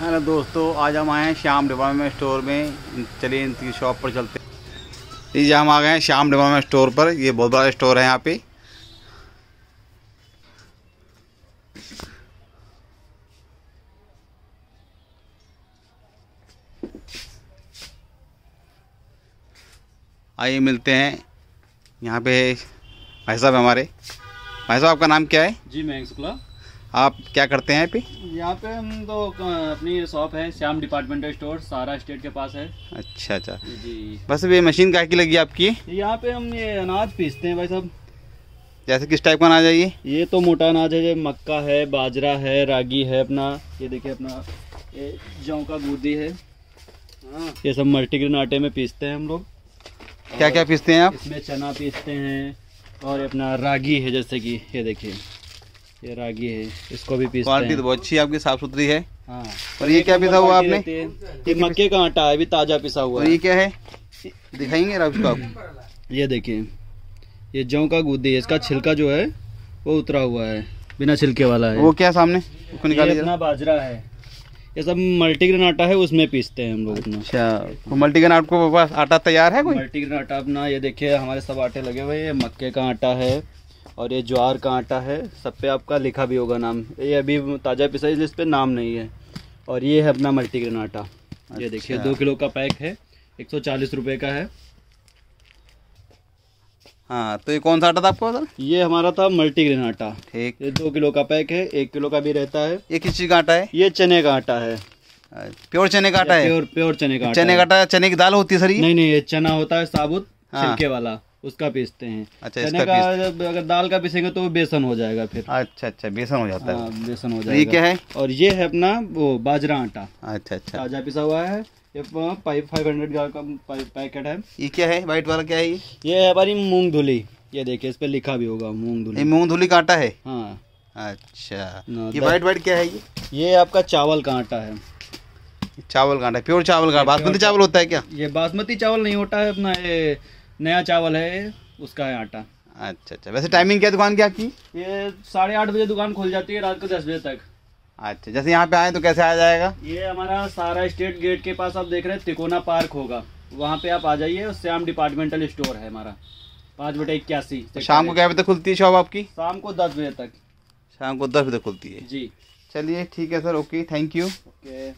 Hello दोस्तों? आज हम आए हैं श्याम डिपार्टमेंट स्टोर में। चलिए इनकी शॉप पर चलते हैं। जी, हम आ गए हैं श्याम डिपार्टमेंट स्टोर पर। ये बहुत बड़ा स्टोर है यहाँ पे। आइए मिलते हैं। यहाँ पे भाई साहब हमारे। भाई साहब, आपका नाम क्या है? जी, मैं शुक्ला आप क्या करते हैं यहाँ पे यहाँ पे हम तो अपनी शॉप है श्याम डिपार्टमेंटल स्टोर सारा स्टेट के पास है। अच्छा अच्छा। जी। बस ये मशीन क्या की लगी आपकी? यहाँ पे हम ये अनाज पीसते हैं भाई साहब। जैसे किस टाइप का अनाज है ये? ये तो मोटा अनाज है मक्का है बाजरा है रागी है अपना। ये देखिए अपना ये जौ का बूंदी है। हाँ, ये सब मल्टीग्रेन आटे में पीसते हैं हम लोग। क्या क्या पीसते हैं आप? इसमें चना पीसते हैं और अपना रागी है जैसे कि ये देखिए। ये रागी है इसको भी पीसते क्वालिटी तो बहुत अच्छी है आपकी साफ़ सुथरी है। हाँ। और ये क्या पिसा हुआ आपने? ये मक्के का आटा है अभी ताज़ा पिसा हुआ और है। ये क्या है? दिखाएँगे आप ये देखिए ये जौ का गुद्दी है इसका छिलका जो है वो उतरा हुआ है बिना छिलके वाला है। वो क्या सामने? उसको निकालिए अपना बाजरा है। ये सब मल्टीग्रेन आटा है उसमें पीसते हैं हम लोग अपना। अच्छा तो मल्टीगन आपको पास आटा तैयार है कोई? मल्टीग्रेन आटा अपना ये देखिए हमारे सब आटे लगे हुए हैं। मक्के का आटा है और ये ज्वार का आटा है सब पे आपका लिखा भी होगा नाम। ये अभी ताज़ा पिसा इसलिए इस पे नाम नहीं है। और ये है अपना मल्टीग्रेन आटा। ये देखिए अच्छा। दो किलो का पैक है एक सौ चालीस रुपये का है। हाँ तो ये कौन सा आटा था आपको सर ये हमारा था मल्टीग्रेन आटा। ठीक। ये दो किलो का पैक है एक किलो का भी रहता है। ये किस चीज़ का आटा है? ये चने का आटा है। प्योर चने का आटा है? प्योर प्योर चने का चने का आटा चने की दाल होती है सर नहीं नहीं ये चना होता है साबुत हाँ। छिलके वाला। उसका पीसते हैं। अच्छा, चने इसका का अगर दाल का पीसेंगे तो वो बेसन हो जाएगा फिर। अच्छा अच्छा बेसन हो जाता है। हाँ बेसन हो तो ये क्या है? और ये है अपना वो बाजरा आटा। अच्छा अच्छा। ताज़ा पिसा हुआ है। ये फाइव हंड्रेड का पैकेट है। ये क्या है? वाइट वाला क्या है ये? ये है हमारी मूंग धुली ये देखिए इस पे लिखा भी होगा मूंग धुली मूंग धुली का आटा है? हाँ। अच्छा। ये वाइट वाइट क्या है ये? ये आपका चावल का आटा है। चावल का आटा प्योर चावल का बासमती चावल होता है क्या? ये बासमती चावल नहीं होता है अपना ये नया चावल है उसका है आटा। अच्छा अच्छा। वैसे टाइमिंग क्या है दुकान की? आपकी ये साढ़े आठ बजे दुकान खुल जाती है रात को दस बजे तक। अच्छा जैसे यहाँ पे आए तो कैसे आया जाएगा? ये हमारा सारा स्टेट गेट के पास आप देख रहे हैं तिकोना पार्क होगा। वहाँ पे आप आ जाइए श्याम डिपार्टमेंटल स्टोर है हमारा। पाँच बटे इक्यासी तो शाम को क्या बजे तक खुलती है शॉप आपकी? शाम को दस बजे तक। शाम को दस बजे खुलती है। जी। चलिए ठीक है sir okay thank you. Okay.